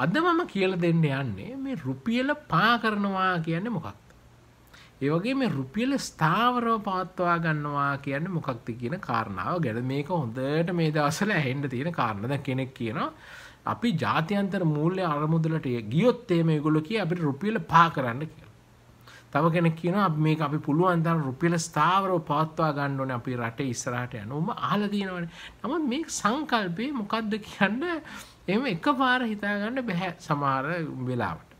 අද මම කියල දෙන්න යන්නේ මේ රුපියල පා කරනවා කියන්නේ මොකක්ද. ඒවගේ මේ රුපියල ස්ථාවරව පවත්වා ගන්නවා කියන්න මොකක්ද කියන කාරණාව ගැන මේක හොඳට මේ දවසල ඇහෙන්ට තියෙන කාරණද කෙනෙක් කියනවා අපි ජාතියන්තර මූල්‍ය අරමුදලට ගියොත්තේ මේ ගොල කිය අපිට රුපියල පා කරන්න කිය. තව කෙනෙක් කියන මේ අපි පුළුවන්තන් රුපියල ස්ථාවරව පවත්වා ගණ්ඩෝන අපි රට ඉස්සරහට යන උම ආලදීනවන නමුත් මේ සංකල්පය මොකක්ද කියන්න එම එක පාර හිතාගන්න බැහැ සමාර වෙලාවට.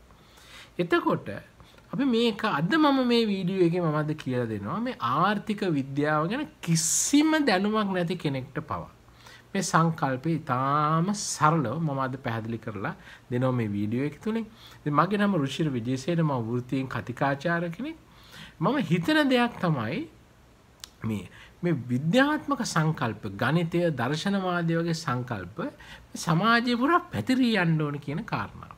එතකොට අපි මේක අද මම මේ වීඩියෝ එක මමද කියල දෙනවා මේ ආර්ථික විද්‍යාව ගැන කිසිම දැනුමක් නැති කෙනෙක්ට පවා. මේ සංකල්පය ඉතාම සරලව මම අද පැහැදිලි කරලා දෙනව මේ වීඩියෝ එක තුළින් මගේ නම රුෂිර විජේසයට ම වෘතියෙන් කතිකාචාර කෙනෙක් මම හිතන දෙයක් තමයි මේ මේ විද්‍යාත්මක සංකල්ප ගණිතය දර්ශනවාදය වගේ සංකල්ප සමාජය පුරා පැතිරී යන්න ඕන කියන කාරණාව.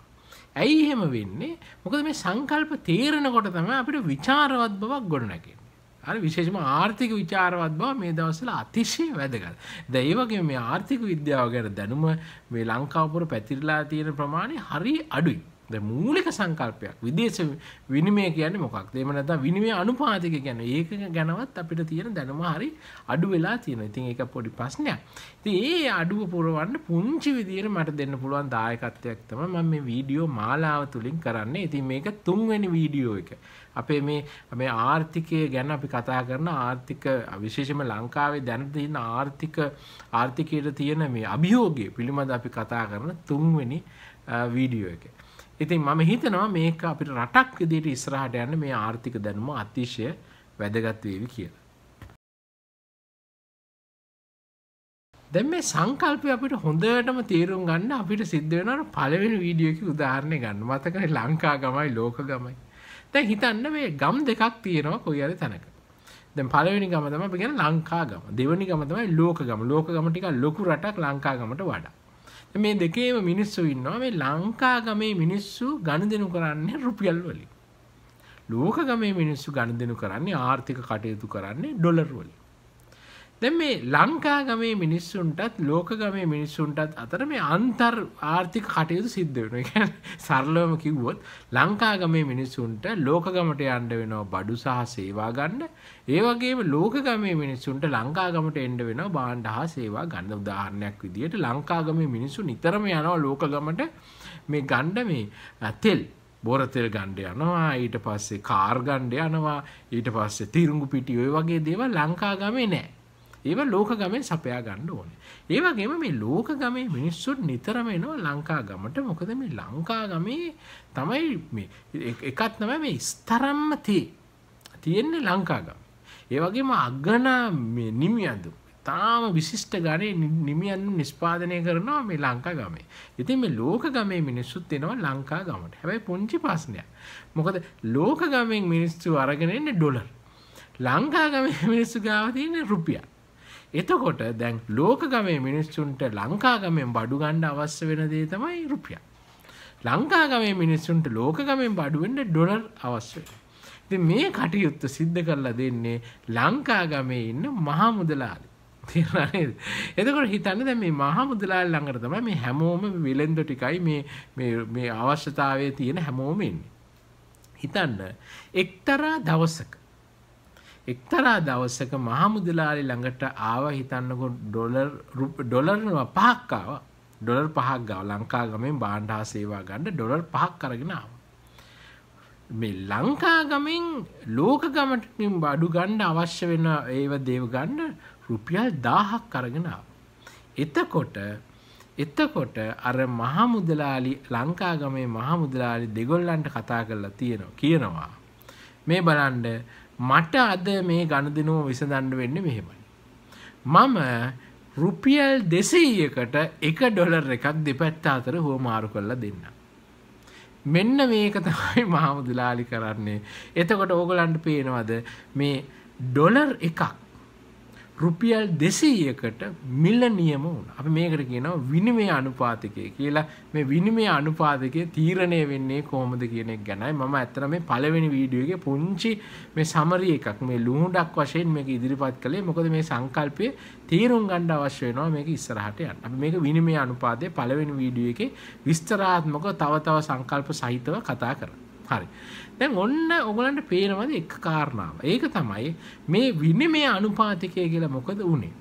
ඇයි එහෙම වෙන්නේ මොකද මේ සංකල්ප තේරෙනකොට තම අපිට විචාරවත් බවක් ගොඩනැකෙන. අර විශේෂම ආර්ථික විචාරවත් බව මේ දවසල අතිශය වැදගත්. ද ඒවගේ මේ ආර්ථික විද්‍යාව ගැන දැනුම මේ ලංකාවපුර පැතිරලා තියෙන ප්‍රමාණය හරි අඩුයි. ද මූලික සංකල්පයක්. විදේශ විනිමය කියන්න මොකක් දෙම නැත විනිමය අනුපාතික ගැන ඒක ගැනවත් අපිට තියෙන දැනුම හරි අඩු වෙලා තියෙන ඉතින් එක පොඩි ප්‍රශ්නයක්. ති ඒ අඩුව පුරුවන්න පුංචි විදියට මට දෙන්න පුළුවන් දායකත්වයක් තම ම මේ වීඩියෝ මාලාව තුළින් කරන්න. ඉතින් මේක තුන්වැනි වීඩියෝ එක. අපේ මේ මේ ආර්ථිකය ගැන අපි කතා කරන ආර්ථික විශේෂම ලංකාවේ දැනතින්න ආර්ථික ආර්ථිකයට තියෙන මේ අභියෝගය පිළිබඳ අපි කතා කරන තුන්වෙනි වීඩියෝ එක. ඉතින් මම හිතනවා මේක අපිට රටක් විදියට ඉස්රහට යන්න මේ ආර්ථික දැනුම අතිශය වැදගත් වේවි කියලා. දැන් මේ සංකල්පය අපිට හොඳටම තේරුම් ගන්න අපිට සිද්ධ වෙනවා පළවෙනි වීඩියෝ එකේ උදාහරණයක් ගන්න. මතකනේ ලංකා ගමයි ලෝක ගමයි. දැන් හිතන්න මේ ගම් දෙකක් තියෙනවා කොයි හරි තැනක. දැන් පළවෙනි ගම තමයි අපි කියන්නේ ලංකා ගම. දෙවෙනි ගම තමයි ලෝක ගම. ලෝක ගම ටිකක් ලොකු රටක් ලංකා ගමට වඩා. මේ දෙකේම මිනිස්සු ඉන්නවා මේ ලංකා ගමේ මිනිස්සු ගණදෙනු කරන්නේ රුපියල් වලින්. ලෝක ගමේ මිනිස්සු ගණදෙනු කරන්නේ ආර්ථික කටයුතු කරන්නේ ඩොලර් වලින්. දැන් මේ ලංකා ගමේ මිනිස්සුන්ටත් ලෝක ගමේ මිනිස්සුන්ටත් අතර මේ අන්තර් ආර්ථික කටයුතු සිද්ධ වෙනවා. ඒ කියන්නේ සරලවම කිව්වොත් ලංකා ගමේ මිනිස්සුන්ට ලෝක ගමට යන්න වෙනවා බඩු සහ සේවා ගන්න. ඒ වගේම ලෝක ගමේ මිනිස්සුන්ට ලංකා ගමට එන්න වෙනවා භාණ්ඩ හා සේවා ගන්න. උදාහරණයක් විදිහට ලංකා ගමේ මිනිස්සු නිතරම යනවා ලෝක ගමට මේ ගන්න මේ තෙල් බොරතෙල් ගණ්ඩ යනවා ඊට පස්සේ කාර් ගණ්ඩ යනවා ඊට පස්සේ තිරුංගු පිටි ඔය වගේ දේවල් ලංකා ගමේ නෑ ඒව ලෝක ගමෙන් සපයා ගන්න ඕනේ. ඒ වගේම මේ ලෝක ගමේ මිනිස්සුත් නිතරම එනවා ලංකා ගමට. මොකද මේ ලංකා ගමේ තමයි මේ එකක් තමයි මේ ස්තරම්ම තේ තියෙන්නේ ලංකා ගම. ඒ වගේම අගන මේ නිමියඳු තාම විශිෂ්ට ගනේ නිමියන් නිස්පාදනය කරනවා මේ ලංකා ගමේ. ඉතින් මේ ලෝක ගමේ මිනිස්සුත් එනවා ලංකා ගමට. හැබැයි පුංචි ප්‍රශ්නයක්. මොකද ලෝක ගමෙන් මිනිස්සු අරගෙන එන්නේ ඩොලර්. ලංකා ගමේ මිනිස්සු ගාව තියෙන්නේ රුපියල්. එතකොට දැන් ලෝක ගමේ මිනිස්සුන්ට ලංකා ගමෙන් බඩු ගණ්ඩ අවශ්‍ය වෙන දේ තමයි රුපියල්. ලංකා ගමේ මිනිස්සුන්ට ලෝක ගමෙන් බඩුවෙන්ට ඩොලර් අවශ්‍ය. ඉතින් මේ කටයුත්ත සිද්ධ කරලා දෙන්නේ ලංකා ගමේ ඉන්න මහා මුදලාලි. තේරෙනවද? එතකොට හිතන්න දැන් මේ මහා මුදලාලි ළඟට තමයි මේ හැමෝම විලෙන්ද ටිකයි මේ මේ මේ අවශ්‍යතාවයේ තියෙන හැමෝම ඉන්නේ. හිතන්න එක්තරා දවසක එක්තරා දවසක මහමුදලාලි ළඟට ආව හිතන්නකො ඩොලර් ඩොලර් පහක් ආවා. ඩොලර් පහක් ගාව ලංකා ගමෙන් භාණ්ඩ හා සේවා ගන්න ඩොලර් පහක් අරගෙන ආවා. මේ ලංකා ගමෙන් ලෝක ගමට බඩු ගන්න අවශ්‍ය වෙන ඒව දේව ගන්න රුපියල් 1000ක් අරගෙන ආවා. එතකොට එතකොට අර මහමුදලාලි ලංකා ගමේ මහමුදලාලි දෙගොල්ලන්ට කතා කරලා තියෙනවා කියනවා මේ බලන්න මට අද මේ ගණදනුව විසඳන්න වෙන්න මෙහෙමයි. මම රුපියල් දෙසීයකට එක ඩොලර් එකක් දෙපැත්ත අතර හෝ මාරු කරලා දෙන්න. මෙන්න මේක තමයි මහමුදලාලි කරන්නේ. එතකොට ඕගලන්ට පේනවද මේ ඩොලර් එකක් රුපියල් දෙසීයකට මිල්ල නියම වුණ අපි මේකට කියනවා විනිමය අනුපාතිකය කියලා මේ විනිමය අනුපාතිකය තීරණය වෙන්නේ කොහොමද කියන එක ගැනයි මම ඇත්තට මේ පළවෙනි වීඩියෝ එකේ පුංචි මේ සමරි එකක් මේ ලුහුඬක් වශයෙන් මේක ඉදිරිපත් කළේ මොකද මේ සංකල්පය තීරුම් ගන්න අවශ්‍ය වෙනවා මේක ඉස්සරහට යන්න. අපි මේක විනිමය අනුපාතයේ පළවෙනි වීඩියෝ එකේ විස්තරාත්මකව තව තව සංකල්ප සහිතව කතා කරා. හරි. දැන් ඔන්න ඔයගලන්ට පේනවද එක කාරණාව. ඒක තමයි මේ විනිමය අනුපාතිකය කියලා මොකද උනේ?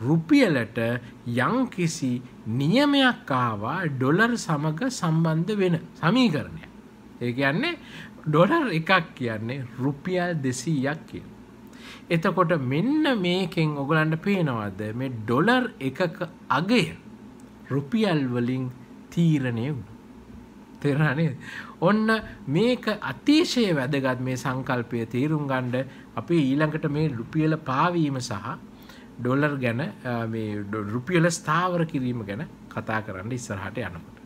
රුපියලට යම්කිසි නියමයක් ආවා ඩොලර් සමග සම්බන්ධ වෙන සමීකරණයක්. ඒ කියන්නේ ඩොලර් එකක් කියන්නේ රුපියල් 200ක් කියන. එතකොට මෙන්න මේකෙන් ඔයගලන්ට පේනවද මේ ඩොලර් එකක අගය රුපියල් වලින් තීරණය වුණා. තේරෙනවද? ඔන්න මේක අතිශය වැදගත් මේ සංකල්පය තේරුම් ගන්න අපි ඊළඟට මේ රුපියල පාවීම සහ ඩොලර් ගැන මේ රුපියල ස්ථාවර කිරීම ගැන කතා කරන්න ඉස්සරහට යනකොට.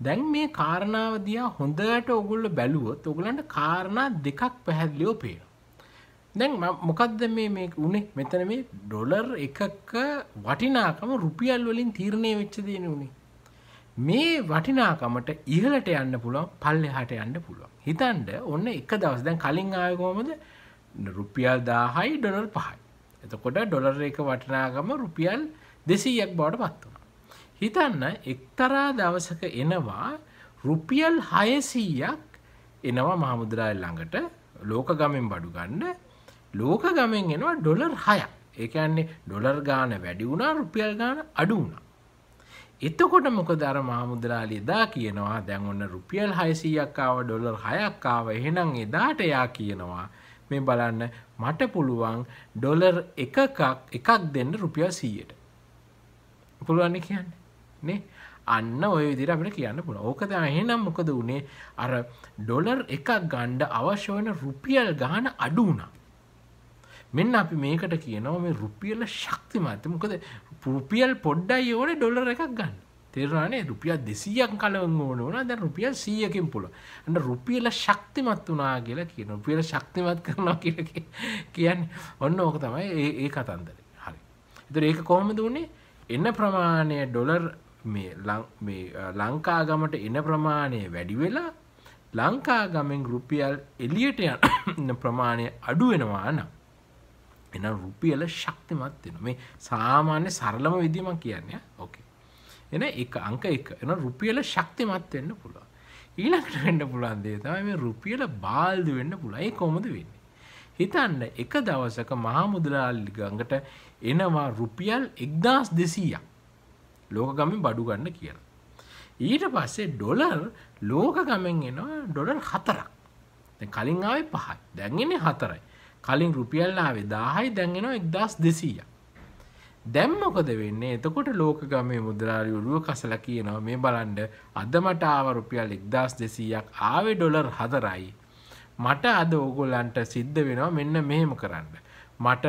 දැන් මේ කාරණාව දිහා හොඳට ඔගොල්ලෝ බැලුවොත් ඔයගලන්ට කාරණා දෙකක් පැහැදිලිව පේනවා. දැන් මොකක්ද මේ මේ උනේ මෙතන මේ ඩොලර් එකක වටිනාකම රුපියල් වලින් තීරණය වෙච්ච දේ නේ මේ වටිනාකමට ඉහළට යන්න පුළුවන් පල්ලෙහාට යන්න පුළුවන්. හිතන්න ඔන්න එක දවස් දැන් කලින් ආවේ කොහමද? රුපියල් 1000යි ඩොලර් 5යි. එතකොට ඩොලර් එක වටිනාකම රුපියල් 200ක් බවට පත් වුණා. හිතන්න එක්තරා දවසක එනවා රුපියල් 600ක් එනවා මහමුද්‍රාය ළඟට ලෝක ගමෙන් බඩු ගන්න ලෝක ගමෙන් එනවා ඩොලර් 6ක්. ඒ කියන්නේ ඩොලර් ගාන වැඩි වුණා රුපියල් ගාන අඩු වුණා. එතකොට මොකද අර මහමුදලාලි එදා කියනවා දැන් ඔන්න රුපියල් 600ක් ආව ඩොලර් 6ක් ආව එහෙනම් එදාට යා කියනවා මේ බලන්න මට පුළුවන් ඩොලර් එකක් එකක් දෙන්න රුපියල් 100ට පුළුවන් කියන්නේ නේ අන්න ඔය විදිහට අපිට කියන්න පුළුවන්. ඕක තමයි එහෙනම් මොකද උනේ අර ඩොලර් එකක් ගන්න අවශ්‍ය වෙන රුපියල් ගාන අඩු වුණා. මෙන්න අපි මේකට කියනවා මේ රුපියල ශක්තිමත්. මොකද රුපියල් පොඩ්ඩයි ඕනේ ඩොලර් එකක් ගන්න. තේරුණානේ රුපියල් 200ක් කලවම් ඕන වුණා දැන් රුපියල් 100කින් පුළුවන්. අන්න රුපියල ශක්තිමත් වුණා කියලා කියන. රුපියල ශක්තිමත් කරනවා කියලා කියන්නේ ඔන්න ඕක තමයි ඒ ඒ කතන්දරේ. හරි. ඒතර ඒක කොහොමද උනේ? එන ප්‍රමාණය ඩොලර් මේ මේ ලංකා ගමට එන ප්‍රමාණය වැඩි වෙලා ලංකා ගමෙන් රුපියල් එලියට යන ප්‍රමාණය අඩු වෙනවා නම් එන රුපියල ශක්තිමත් වෙන මේ සාමාන්‍ය සරලම විදිම කියන්නේ ඕකේ එන එක අංක එක. එන රුපියල ශක්තිමත් වෙන්න පුළුවන්. ඊළඟට වෙන්න පුළුවන් දේ තමයි මේ රුපියල බාල්දු වෙන්න පුළුවන්. ඒ කොහොමද වෙන්නේ? හිතන්න එක දවසක මහා මුදලාලි ගඟට එනවා රුපියල් 1200ක් ලෝක ගමෙන් බඩු ගන්න කියලා. ඊට පස්සේ ඩොලර් ලෝක ගමෙන් එනවා ඩොලර් 4ක් දැන් කලින් ආවේ 5යි දැන් එන්නේ 4යි කලින් රුපියල් ආවේ 1000යි දැන් එනවා 1200ක්. දැන් මොකද වෙන්නේ? එතකොට ලෝක ගමේ මුද්‍රාරි ඔළුව කසලා කියනවා මේ බලන්න අද මට ආව රුපියල් 1200ක් ආවේ ඩොලර් 4යි. මට අද ඕගොල්ලන්ට සිද්ධ වෙනවා මෙන්න මෙහෙම කරන්න. මට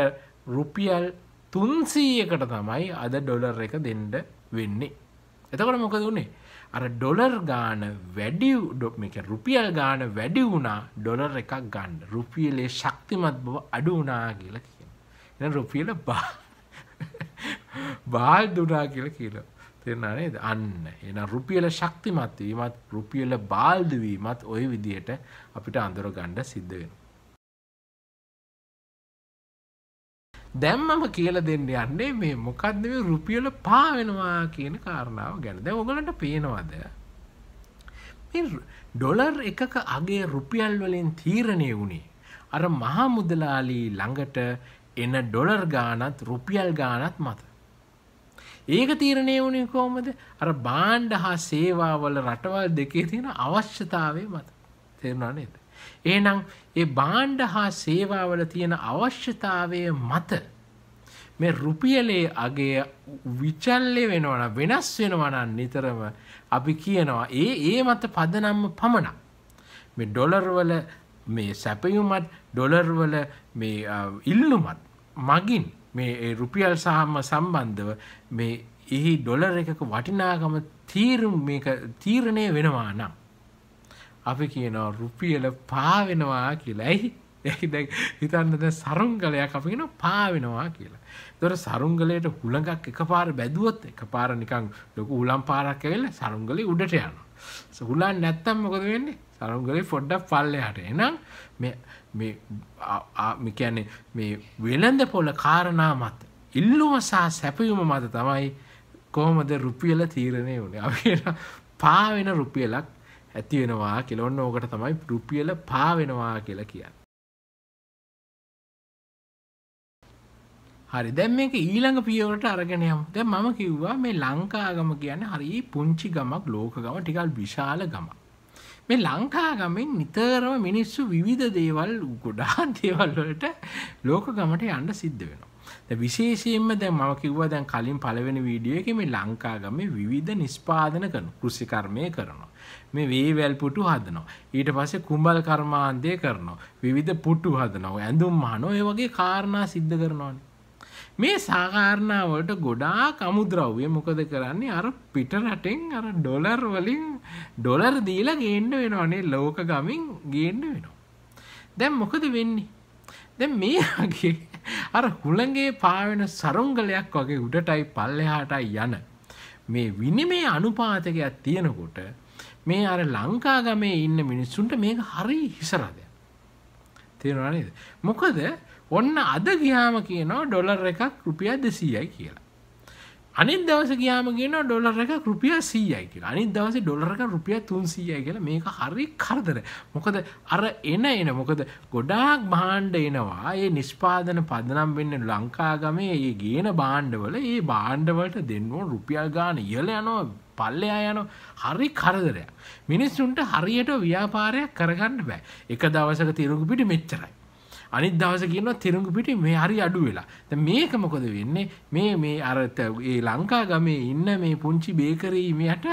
රුපියල් 300කට තමයි අද ඩොලර් එක දෙන්න වෙන්නේ. එතකොට මොකද උනේ? අර ඩොලර් ගාන වැඩි මේක රුපියල් ගාන වැඩි වුණා ඩොලර් එකක් ගන්න. රුපියලේ ශක්තිමත් බව අඩු වුණා කියලා කියනවා. එහෙනම් රුපියල බාල් දුනා කියලා කියනවා. තේරුණා නේද? අන්න. එහෙනම් රුපියල ශක්තිමත් වීමත් රුපියල බාල්දු වීමත් ওই විදිහට අපිට අඳුර ගන්න සිද්ධ වෙනවා. දැන් මම කියලා දෙන්න යන්නේ මේ මොකද්ද මේ රුපියල පා වෙනවා කියන කාරණාව ගැන. දැන් ඔයගලන්ට පේනවද? මේ ඩොලර් එකක අගය රුපියල් වලින් තීරණය වුණේ අර මහා මුදලාලි ළඟට එන ඩොලර් ගානත් රුපියල් ගානත් මත. ඒක තීරණය වුණේ කොහොමද? අර භාණ්ඩ හා සේවාවල රටවල් දෙකේ තියෙන අවශ්‍යතාවය මත. තේරුණා නේද? එහෙනම් ඒ භාණ්ඩ හා සේවාවල තියෙන අවශ්‍යතාවය මත මේ රුපියලේ අගය විචල්්‍ය වෙනවන වෙනස් වෙනවනන් නිතරම අපි කියනවා ඒ ඒ මත පදනම්ම පමණක්. මේ ඩොලර්වල මේ සැපයුමත් ඩොලර්වල මේ ඉල්ලුමත් මගින් මේ රුපියල් සහම සම්බන්ධව මේ එහි ඩොලර් එකක වටිනාගම තීරුම් තීරණය වෙනවා නම් අපි කියනවා රුපියල පාවෙනවා කියලා ඇයි ඒ හිතන්න දැන් සරුංගලයක් අපි කියන පාවෙනවා කියලා. ඒතර සරුංගලයට හුළඟක් එකපාර බැදුවොත් එකපාර නිකන් ලොකු උලම් පාරක් ඇවිල්ලා සරුංගලේ උඩට යනවා. හුලන් නැත්තම් මොකද වෙන්නේ? සරුංගලේ පොඩ්ඩක් පල්ලෙහාට. එහෙනම් මේ මේ මේ කියන්නේ මේ වෙළඳ පොළ කාරණා මත ඉල්ලුම සහ සැපයුම මත තමයි කොහොමද රුපියල තීරණය වුණේ. අපි පාවෙන රුපියලක් ඇති වෙනවා කියලා ඔන්න ඕකට තමයි රුපියල පාවෙනවා කියලා කියන්නේ. හරි දැන් මේක ඊළඟ පියවරට අරගෙන යමු. දැන් මම කිව්වා මේ ලංකාගම කියන්නේ හරි පුංචි ගමක් ලෝක ගම ටිකක් විශාල ගමක්. මේ ලංකාගමෙන් නිතරම මිනිස්සු විවිධ දේවල් ගොඩාක් දේවල් වලට ලෝක ගමට යන්න සිද්ධ වෙනවා. දැන් විශේෂයෙන්ම දැන් මම කිව්වා දැන් කලින් පළවෙනි වීඩියෝ එකේ මේ ලංකාගමේ විවිධ නිෂ්පාදන කරන කෘෂි කර්මය කරනවා. මේ වේවැල් පුටු හදනවා. ඊට පස්සේ කුඹල් කර්මාන්තය කරනවා. විවිධ පුටු හදනවා. ඇඳුම් මහනවා. ඒ වගේ කාරණා සිද්ධ කරනවානේ. මේ සාකාරණාවලට ගොඩාක් අමුද්‍රව්‍ය මොකද කරන්නේ අර පිට රටෙන් අර ඩොලර් වලින් ඩොලර් දීලා ගේන්න වෙනවනේ ලෝක ගමින් ගේන්න වෙනවා. දැන් මොකද වෙන්නේ? දැන් මේ වගේ අර හුළඟේ පාවෙන සරුංගලයක් වගේ උඩටයි පල්ලෙහාටයි යන මේ විනිමය අනුපාතකයක් තියෙනකොට මේ අර ලංකා ගමේ ඉන්න මිනිස්සුන්ට මේක හරි හිසරදයක්. තේරුණා නේද? මොකද ඔන්න අද ගියාම කියනවා ඩොලර් එකක් රුපියල් 200යි කියලා. අනිත් දවසේ ගියාම කියනවා ඩොලර් එකක් රුපියල් 100යි කියලා. අනිත් දවසේ ඩොලර් එකක් රුපියල් 300යි කියලා. මේක හරි කරදර. මොකද අර එන එන මොකද ගොඩාක් භාණ්ඩ එනවා. ඒ නිෂ්පාදන පදනම් වෙන්නේ ලංකා ගමේ ඒ ගේන භාණ්ඩවල ඒ භාණ්ඩවලට දෙන්න ඕන රුපියල් ගාන ඉහළ යනවා. පල්ලෙයා යනවා. හරි කරදරයක්. මිනිස්සුන්ට හරියට ව්‍යාපාරයක් කරගන්න බෑ. එක දවසක තිරුඟු පිටි මෙච්චරයි. අනිත් දවස කියනවා තිරුඟු පිටි මේ හරි අඩු වෙලා. දැන් මේක මොකද වෙන්නේ? මේ මේ අර ඒ ලංකා ගමේ ඉන්න මේ පුංචි බේකරි මෙයට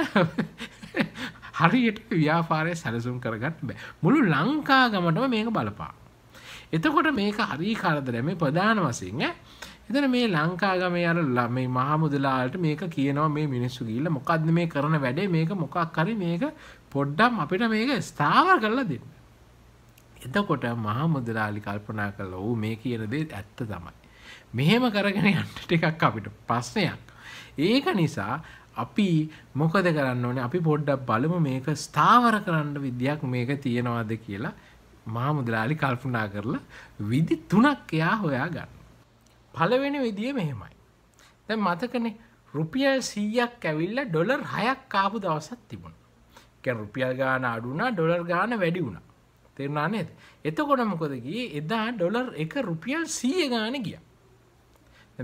හරියට ව්‍යාපාරය සැලසුම් කරගන්න බෑ. මුළු ලංකා ගමටම මේක බලපා. එතකොට මේක හරි කරදර මේ ප්‍රධාන වශයෙන් ඈ එතන මේ ලංකාගමේ අර මේ මහා මුදලාලට මේක කියනවා මේ මිනිස්සු ගිහිල්ලා මොකද්ද මේ කරන වැඩේ මේක මොකක් හරි මේක පොඩ්ඩක් අපිට මේක ස්ථාවර කරලා දෙන්න. එතකොට මහා මුදලාලි කල්පනා කළා ඌ මේ කියන දේ ඇත්ත තමයි. මෙහෙම කරගෙන යන්න ටිකක් අපිට ප්‍රශ්නයක්. ඒක නිසා අපි මොකද කරන්න ඕනේ අපි පොඩ්ඩක් බලමු මේක ස්ථාවර කරන්න විදියක් මේක තියෙනවද කියලා මහා මුදලාලි කල්පනා කරලා විදි තුනක් එයා හොයා ගන්න. පළවෙනි විදිය මෙහෙමයි. දැන් මතකනේ රුපියල් 100ක් ඇවිල්ලා ඩොලර් 6ක් ආපු දවසක් තිබුණා. කියන්නේ රුපියල් ගාන අඩු වුණා ඩොලර් ගාන වැඩි වුණා. තේරුණා නේද? එතකොට මොකද ගියේ එදා ඩොලර් 1 රුපියල් 100 ගානේ ගියා.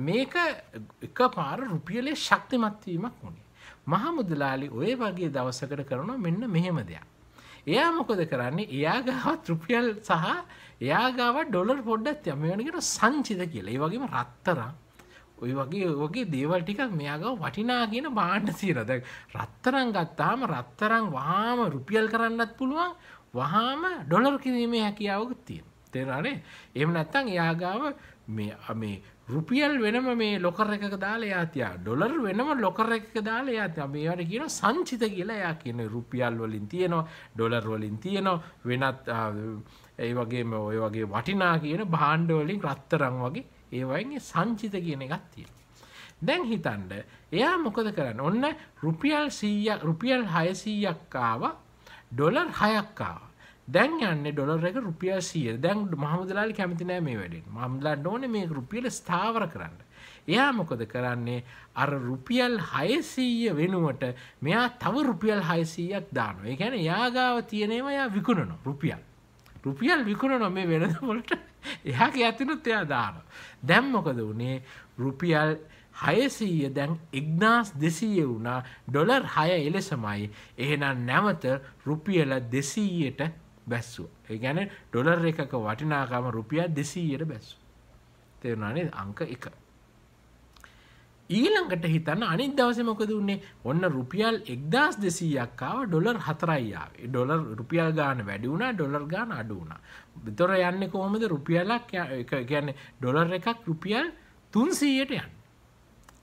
මේක එකපාර රුපියලේ ශක්තිමත් වීමක් වුණේ. මහා මුදලාලි ඔය වගේ දවසකට කරනවා මෙන්න මෙහෙම දෙයක්. එයා මොකද කරන්නේ? එයා ගාවත් රුපියල් සහ එයා ගාව ඩොලර් පොඩ්ඩක් තියා. මේ වෙනකොට සංචිත කියලා. ඒ වගේම රත්තරන් ඔය වගේ වගේ දේවල් ටිකක් මෙයා ගාව වටිනා කියන භාණ්ඩ තියෙනවා. දැන් රත්තරන් ගත්තාම රත්තරන් වහාම රුපියල් කරන්නත් පුළුවන්. වහාම ඩොලර් කිරීමේ හැකියාවකුත් තියෙන. තේරුණානේ? එහෙම නැත්නම් එයා ගාව මේ මේ රුපියල් වෙනම මේ ලොකර් එකක දාලා එයා තියා ඩොලර් වෙනම ලොකර් එකක දාලා එයා තියා. මේවට කියනවා සංචිත කියලා. එයා කියන රුපියල් වලින් තියෙනවා ඩොලර් වලින් තියෙනවා. වෙනත් ඒ වගේම ඔය වගේ වටිනා කියන භාණ්ඩ වලින් රත්තරන් වගේ ඒ වයින් සංචිත කියන එකක් තියෙනවා. දැන් හිතන්න එයා මොකද කරන්නේ? ඔන්න රුපියල් 100 රුපියල් 600ක් ආවා ඩොලර් හයක්කා දැන් යන්න ඩොලර් එක රුපියල් සිය දැන් මහමුදලාලි කැමති නෑ මේ වැඩෙන් මම්දලාට ඕන මේ රුපියල ස්ථාවර කරන්න. එයා මොකද කරන්නේ? අර රුපියල් හයසීය වෙනුවට මෙයා තව රුපියල් හයසීයක් දානවා. ඒ ගැන යාගාව තියෙනවා යා විකුණනවා රුපියල්. රුපියල් විකුණන මේ වෙනදවලට එයාගේ ඇතිනුත් එයා දානවා. දැම් මොකද වනේ? රුපියල් හයසීය දැන් එක්නාස් දෙසීය වුණා. ඩොලර් හය එලෙසමයි. එහෙනම් නැවත රුපියල දෙසීයට බැස්සුව. ඒ ගැන ඩොලර් එකක වටිනාකම රුපියල් දෙසීයට බැස්සු. තේරුණානේ අංක එක. ඊළඟට හිතන්න අනිත් දවසේ මොකද උන්නේ ඔන්න රුපියල් එක්දස් දෙසීයක්කාව ඩොලර් හතරයියාවේ ඩොලර් රුපියල් ගාන වැඩි වුණා ඩොලර් ගාන අඩු වුණා. විතොර යන්නේ කොහොමද රුපියලක් කියන්නේ ඩොලර් එකක් රුපියල් තුන්සීයට යන්න.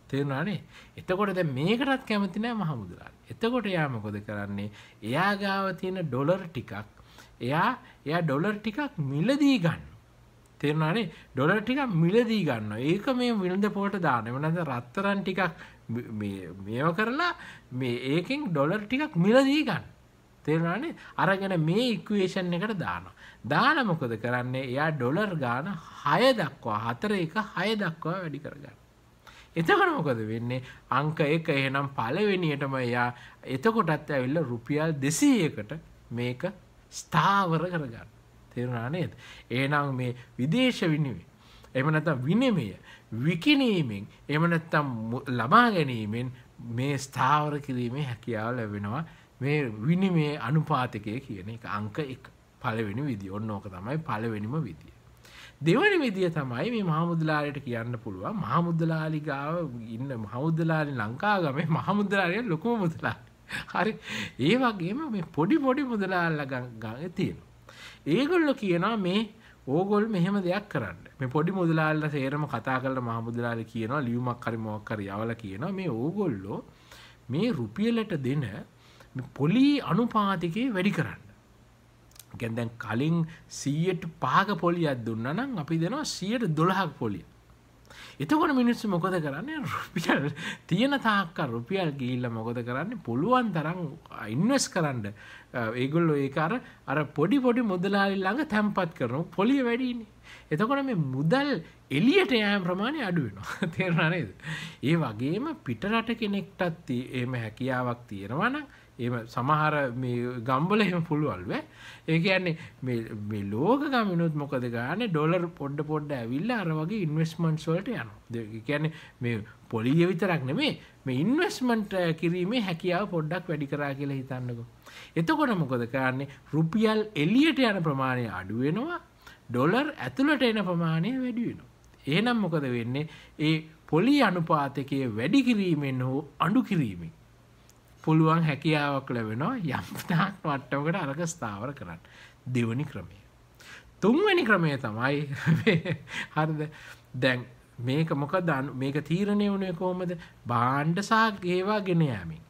තේරුණානේ එතකොට දැන් මේකටත් කැමති නෑ මහමුදලාලි. එතකොට එයා මොකද කරන්නේ? එයා ගාව තියෙන ඩොලර් ටිකක් එයා එයා ඩොලර් ටිකක් මිලදී ගන්න. තේරුණානේ ඩොලර් ටිකක් මිලදී ගන්න. ඒක මේ විලඳ පොට දාන. එම නැත්නම් රත්තරන් ටිකක් මේව කරලා මේ ඒකෙන් ඩොලර් ටිකක් මිලදී ගන්න. තේරුණානේ අරගෙන මේ ඉක්වේෂන් එකට දානවා. දාලා මොකද කරන්නේ? එයා ඩොලර් ගාන 6 දක්වා 4 එක 6 දක්වා වැඩි කරගන්න. එතකොට මොකද වෙන්නේ? අංක එක එහෙනම් පළවෙනියටම එයා එතකොටත් ඇවිල්ලා රුපියල් 200කට මේක ස්ථාවර කරගන්න. තේරුණා නේද? එහෙනම් මේ විදේශ විනිමය එහෙම නැත්නම් විනිමය විකිණීමෙන් එහෙම නැත්නම් ලබා ගැනීමෙන් මේ ස්ථාවර කිරීමේ හැකියාව ලැබෙනවා මේ විනිමය අනුපාතකය කියන එක අංක 1 පළවෙනි විදිය. ඔන්න ඕක තමයි පළවෙනිම විදිය. දෙවනි විදිය තමයි මේ මහමුදලාලයට කියන්න පුළුවන් මහමුදලාලි ගාව ඉන්න මහමුදලාලි ලංකාගමේ මහමුදලාලිය ලොකුම මුදලාලි. හරි ඒ වගේම මේ පොඩි පොඩි මුදලාල්ල ගඟ තියෙනවා. ඒගොල්ලෝ කියනවා මේ ඕගොල් මෙහෙම දෙයක් කරන්න. මේ පොඩි මුදලාල්ල සේරම කතා කරලා මහමුදලාලි කියනවා ලියුමක් හරි මොකක් හරි යවලා කියනවා මේ ඕගොල්ලෝ මේ රුපියලට දෙන පොලි අනුපාතිකේ වැඩි කරන්න. ගැන් දැන් කලින් සීයට පාග පොලියක් දුන්න නම් අපි දෙනවා සියට දොළහක් පොලිය එතකොට මිනිස්සු මොකද කරන්නේ? රුපියල් තියෙන තාක්ක රුපියල් ගිහිල්ල මොකද කරන්නේ? පුළුවන් තරම් ඉන්වස් කරන්න. ඒගොල්ලො ඒක අර අර පොඩි පොඩි මුදලාලි ළඟ තැම්පත් කරනු පොලිය වැඩිනේ එතකොට මේ මුදල් එලියට යෑම ප්‍රමාණය අඩුවෙනවා තේරුණා නේද? ඒ වගේම පිටරට කෙනෙක්ටත් එම හැකියාවක් තියෙනවනම් එම සමහර ගම්බල එහෙම පුළුවල්ව ඒ කියන්නේ මේ ලෝක ගමිනුත් මොකද ගාන ඩොලර් පොඩ්ඩ පොඩ්ඩ ඇවිල්ල අර වගේ ඉන්වස්මන්ට් වලට යන කියන්නේ මේ පොලිය විතරක් නෙමේ මේ ඉන්වස්මන්ට් කිරීමේ හැකියාව පොඩ්ඩක් වැඩි කරා කියලා හිතන්නකෝ. එතකොට මොකද කරන්නේ? රුපියල් එලියට යන ප්‍රමාණය අඩුවෙනවා ඩොලර් ඇතුළට එන ප්‍රමාණය වැඩි වෙනවා. එහෙනම් මොකද වෙන්නේ? ඒ පොලි අනුපාතකය වැඩි කිරීමෙන් හෝ අඩු කිරීමෙන් පුළුවන් හැකියාවක් ලැබෙනවා යම්තාක් වට්ටමකට අරක ස්ථාවර කරන්න දෙවනි ක්‍රමය. තුන්වැනි ක්‍රමය තමයි හරිද දැන් මේක මොක දන් මේක තීරණය වුණේ කොහොමද බාණ්ඩසා ඒවා ගෙන යමින්.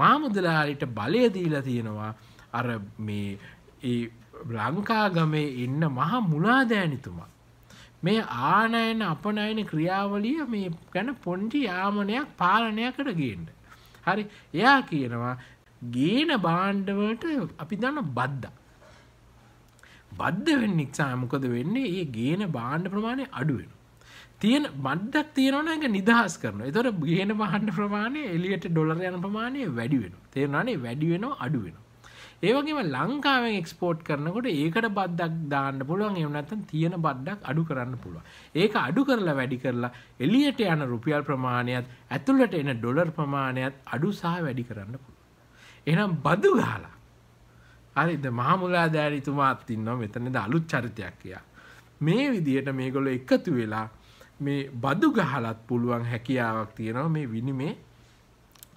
මාමුදලාලිට බලය දීලා තියෙනවා අර මේ ලංකාගමේ ඉන්න මහා මුලාදෑනිතුමා. මේ ආනයන අපනයන ක්‍රියාවලිය මේ ගැන පොන්ටි යාමනයක් පාලනයකට ගේන්ට. හරි එයා කියනවා ගේන බාණ්ඩවලට අපි දන්න බද්දා. බද්ධ වෙන්න නිසා මොකද වෙන්නේ ඒ ගේන බාණ්ඩ ප්‍රමාණය අඩුවෙන. තියෙන බඩ්ඩක් තියෙනවන එක නිදහස් කරන එතොට ගේන බහන්ඩ ප්‍රමාණය එලියට ඩොලර යන ප්‍රමාණය වැඩි වෙන තේරවානේ වැඩි වෙනවා අඩු වෙන. ඒවගේම ලංකාවෙන් එක්ස්පෝට් කරනකොට ඒකට බද්දක් දාන්න පුළුවන් එවනත්තන් තියෙන බඩ්ඩක් අඩු කරන්න පුළුව. ඒක අඩු කරලා වැඩි කරලා එලියට යන රුපියල් ප්‍රමාණයත් ඇතුළට එන ඩොලර් ප්‍රමාණයත් අඩු සහ වැඩි කරන්න පුළුව. එනම් බදු ගාලා හරිද මහමුලා දෑරිතුමාත් ඉන්නවා මෙතනද අලුත් චරිතයක් කියා. මේ විදියට මේගොල්ලො එකතු වෙලා මේ බදු ගහලත් පුළුවන් හැකියාවක් තියෙනවා මේ විනිමේ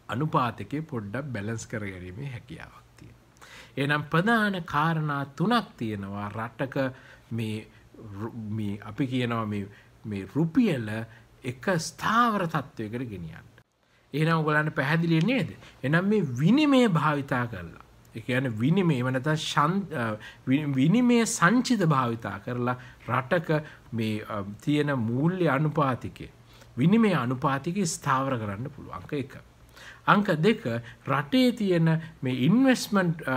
අනුපාතකේ පොඩ්ඩක් බැලන්ස් කර ගැනීමේ හැකියාවක් තියෙන. එනම් ප්‍රධාන කාරණා තුනක් තියෙනවා රටක මේ අපි කියනවා මේ රුපියල එක ස්ථාවර තත්ත්වයකට ගෙනියන්න. එනම් ඔගලන්න පැහැදිලිය නේද. එනම් මේ විනිමේ භාවිතා කරලා. එකන විනිමේ වනත විනිමේ සංචිත භාවිතා කරලා රටක මේ තියෙන මූල්‍ය අනුපාතිකය විනිමේ අනුපාතික ස්ථාවර කරන්න පුළුව අංක එක. අංක දෙක රටේ තියෙන මේ ඉන්වස්මන්ට්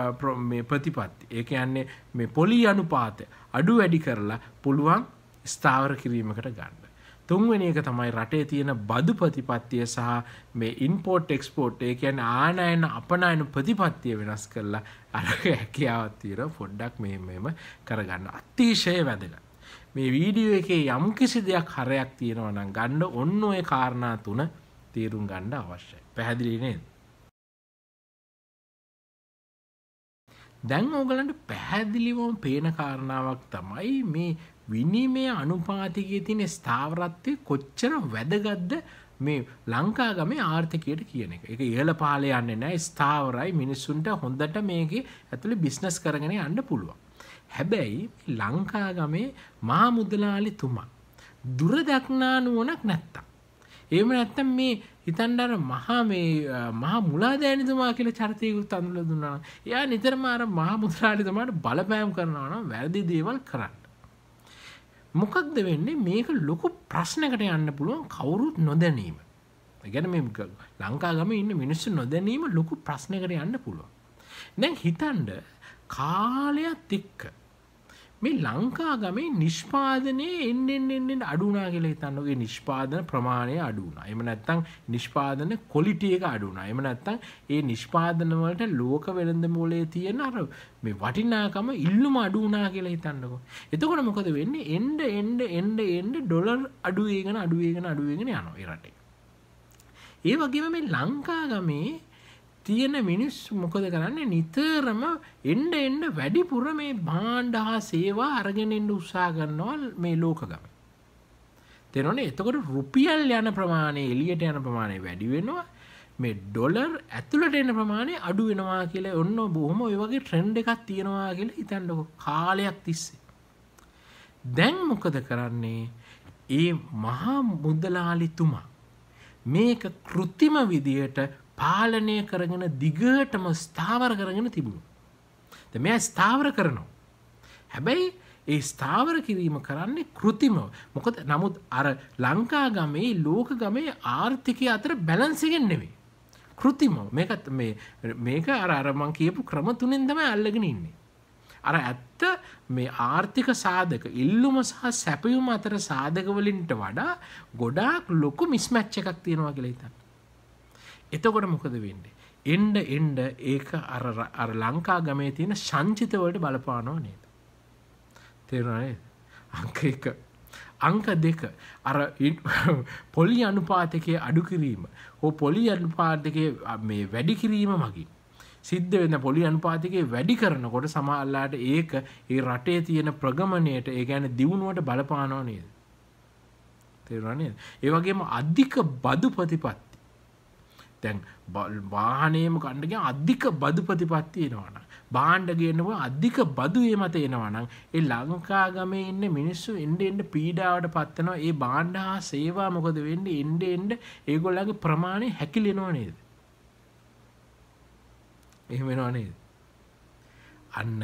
ප්‍රතිපත්ති ඒ යන්නේ මේ පොලි අනුපාත අඩු වැඩි කරලා පුළුවන් ස්ථාවර කිරීමකට ගන්න. තුන්වෙනි එක තමයි රටේ තියෙන බදු ප්‍රතිපත්තිය සහ මේ ඉන්පෝට් එක්ස්පෝට් ඒ කියන්නේ ආනයන අපනයන ප්‍රතිපත්තිය වෙනස් කරලා අර හැකියාවක් තියෙන පොඩ්ඩක් මේ මෙහෙම කරගන්න අතිශය වැදගත්. මේ වීඩියෝ එකේ යම්කිසි දෙයක් හරයක් තියෙනවා නම් ගන්න ඔන්න ඔය කාරණා තුන තේරුම් ගන්න අවශ්‍යයි. පැහැදිලි නේද? දැන් ඕගලන්ට පැහැදිලිවම පේන කාරණාවක් තමයි මේ විනිමය අනුපාතිකයේ තියෙන ස්ථාවරත්වය කොච්චර වැදගත්ද මේ ලංකාගමේ ආර්ථිකයට කියන එක. ඒක ඉහළ පහළ යන්නේ නැහැ ස්ථාවරයි මිනිස්සුන්ට හොඳට මේකේ ඇතුලේ බිස්නස් කරගෙන යන්න පුළුවන්. හැබැයි ලංකාගමේ මහා මුදලාලිතුමා දුර දක්නා නුවණක් නැත්තම් ඒම නැත්තම් මේ හිතන්ඩර මහා මේ මහා මුලාදෑනිතුමා කියල චරිතයකුත් අඳුල දුන්නා එයා නිතරමාර මහා මුද්‍රාලිතමාට බලපෑම් කරනවා නම් වැරදි දේවල් කරන්න. මොකක්ද වෙන්නේ මේක ලොකු ප්‍රශ්නකට යන්න පුළුවන් කවුරුත් නොදැනීම. ගැන මේ ලංකාගම ඉන්න මිනිස්සු නොදැනීම ලොකු ප්‍රශ්නකට යන්න පුළුවන්. දැන් හිතන්ඩ කාලයක් එක්ක මේ ලංකාගමේ නිෂ්පාදනය එන්නෙන් එන්නෙන් අඩුනා කියල හිතන්නගේ නිෂ්පාදන ප්‍රමාණය අඩුනා එම නැත්තං නිෂ්පාදන කොලිටිය එක අඩුනා එම නැත්තං ඒ නිෂ්පාදනවලට ලෝක වෙළඳ මූලේ තියෙන අර මේ වටිනාකම ඉල්ලුම අඩුනා කියලා හිතන්නකෝ. එතකොට මොකද වෙන්නේ? එන්ඩ එන්ඩ එන්ඩ එන්ඩ ඩොලර් අඩුවේගෙන අඩුවේගෙන අඩුවගෙන යනවා එරටේ ඒ වගේම මේ ලංකාගමේ තියෙන මිනිස් මොකද කරන්න? නිතරම එන්ඩ එන්ඩ වැඩිපුර මේ බාණ්ඩ හා සේවා අරගෙන එන්ඩ උත්සා ගන්නවල් මේ ලෝකගම. තෙනොන එතකොට රුපියල් යන ප්‍රමාණය එලියට යන ප්‍රමාණය වැඩි වෙනවා. මේ ඩොලර් ඇතුළට එන්න ප්‍රමාණය අඩු වෙනවා කියල ඔන්න බොහොම ඔය වගේ ට්‍රෙන්ඩ් එකක් තියෙනවා කියල හිතන්නක. කාලයක් තිස්සේ. දැන් මොකද කරන්නේ? ඒ මහා මුද්දලාලිතුමා මේක කෘතිම විදියට පාලනය කරගෙන දිගටම ස්ථාවර කරගෙන තිබුණු. ද මෙය ස්ථාවර කරනවා. හැබැයි ඒ ස්ථාවර කිරීම කරන්නේ කෘතිම මොකද නමුත් අර ලංකා ගමේ ලෝක ගමේ ආර්ථිකය අතර බැලන්සිගෙන් නෙවේ. කෘතිම මේකත් මේක අර අරමං කියපු ක්‍රම තුනෙන් තමයි අල්ලගෙන ඉන්නේ. අර ඇත්ත මේ ආර්ථික සාධක ඉල්ලුම සහ සැපයුම අතර සාධකවලින්ට වඩා ගොඩාක් ලොකු මිස්මැච්ච එකක් තියෙනවා කියලා හිතන්න. එතකොට මොකද වෙන්නේ. එන්ඩ එන්ඩ ඒක අර ලංකා ගමේ තියෙන සංචිතවලට බලපානෝ නේද. තේරුණනේ අංක එක. අංක දෙක අර පොලි අනුපාතකය අඩු කිරීම හෝ පොලි අනුපාතකය මේ වැඩි කිරීම මගින්. සිද්ධ වෙන පොලි අනුපාතිකය වැඩි කරනකොට සමල්ලාට ඒක ඒ රටේ තියෙන ප්‍රගමණයට ඒ ගැන දියුණුවට බලපානෝ නේද. තේරනේ ඒවගේම අධික බදු ප්‍රතිපත්ති. තැන් වාහනයම කණ්ඩගේ අධික බදු ප්‍රතිපත්තියෙනවාන. බාණ්ඩ ගන්නව අධික බදුවේ මත එනවනම් ඒ ලංකාගම ඉන්න මිනිස්සු එන්ඩ එන්ඩ පීඩාවට පත්වනවා ඒ බාණ්ඩ හා සේවා මොකද වෙන්න එන්ඩ එන්ඩ ඒගොල්ලගේ ප්‍රමාණය හැකිලෙනවා නේද. එහෙමෙනවා නේද. අන්න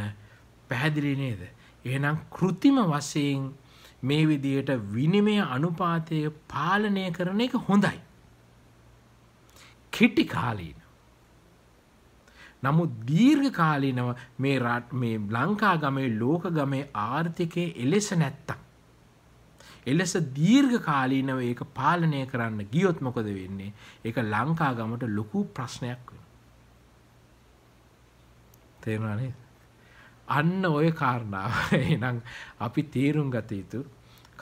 පැහැදිලි නේද. එහෙනම් කෘතිම වශයෙන් මේ විදියට විනිමය අනුපාතය පාලනය කරන එක හොඳයි. කෙටි කාලීන. නමුත් දීර්ඝ කාලීනව මේ රට මේ ලංකා ගමේ ලෝක ගමේ ආර්ථිකය එලෙස නැත්තම්. එලෙස දීර්ඝ කාලීනව ඒක පාලනය කරන්න ගියොත් මොකද වෙන්නේ ඒක ලංකා ගමට ලොකු ප්‍රශ්නයක් වෙන. තේරුණානේ අන්න ඔය කාරණාව එනම් අපි තේරුම් ගත යුතු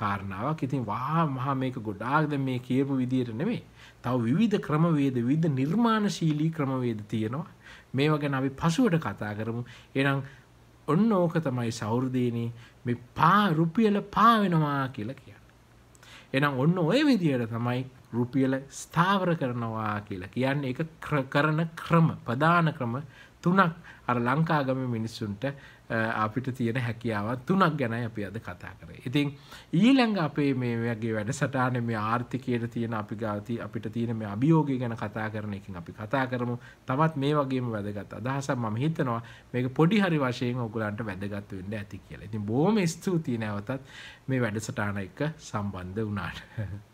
කාරණාවක්. ඉතින් වා මහා මේක ගොඩාක්ද මේ කියපු විදියට නෙමේ තව විවිධ ක්‍රමවේද විවිධ නිර්මාණශීලී ක්‍රමවේද තියෙනවා. මේව ගැන අපි පසුවට කතා කරමු. එනම් ඔන්න ඕක තමයි සෞර්දීනී මේ පා රුපියල පාවෙනවා කියලා කියන්න. එනම් ඔන්න ඔය විදියට තමයි රුපියල ස්ථාවර කරනවා කියලා කියන්න. එක කරන ක්‍රම ප්‍රධාන ක්‍රම තුනක් අර ලංකාගම මිනිස්සුන්ට අපිට තියෙන හැකියාවත් තුනක් ගැනයි අපි අද කතා කරේ. ඉතින් ඊළඟ අපේ මේ වගේ වැඩසටහනේ මේ ආර්ථිකයට තියෙන අපි ගාති අපිට තියෙන මේ අභියෝගය ගැන කතා කරන එකකින් අපි කතා කරමු. තවත් මේ වගේම වැදගත් අදහසක් මම හිතනවා මේක පොඩි හරි වශයෙන් ඔයගලන්ට වැදගත් වෙන්න ඇති කියලා. ඉතින් බොහොම ස්තුතියි නැවතත් මේ වැඩසටහන එක්ක සම්බන්ධ වුණාට.